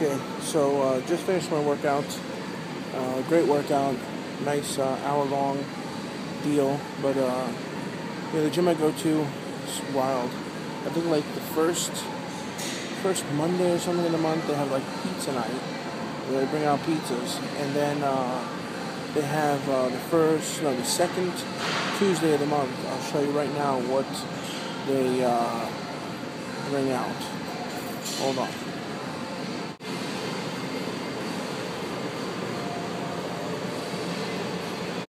Okay, so uh, just finished my workout. Uh, great workout, nice uh, hour long deal. But uh, yeah, the gym I go to is wild. I think like the first first Monday or something in the month they have like pizza night. Where they bring out pizzas, and then uh, they have uh, the first no the second Tuesday of the month. I'll show you right now what they bring out. Hold on.